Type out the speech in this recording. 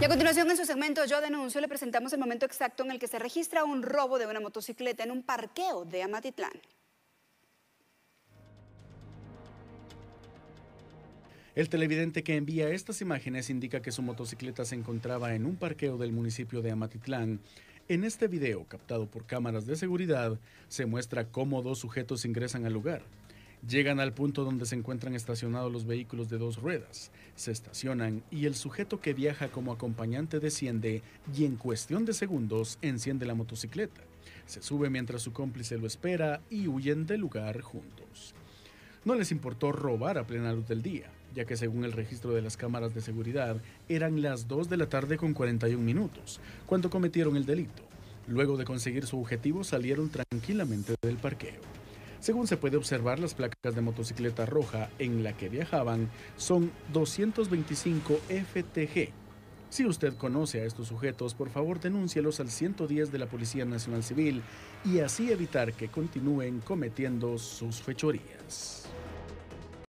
Y a continuación, en su segmento Yo Denuncio, le presentamos el momento exacto en el que se registra un robo de una motocicleta en un parqueo de Amatitlán. El televidente que envía estas imágenes indica que su motocicleta se encontraba en un parqueo del municipio de Amatitlán. En este video, captado por cámaras de seguridad, se muestra cómo dos sujetos ingresan al lugar. Llegan al punto donde se encuentran estacionados los vehículos de dos ruedas, se estacionan y el sujeto que viaja como acompañante desciende y en cuestión de segundos enciende la motocicleta. Se sube mientras su cómplice lo espera y huyen del lugar juntos. No les importó robar a plena luz del día, ya que según el registro de las cámaras de seguridad eran las 2 de la tarde con 41 minutos, cuando cometieron el delito. Luego de conseguir su objetivo salieron tranquilamente del parqueo. Según se puede observar, las placas de motocicleta roja en la que viajaban son 225 FTG. Si usted conoce a estos sujetos, por favor denúncielos al 110 de la Policía Nacional Civil y así evitar que continúen cometiendo sus fechorías.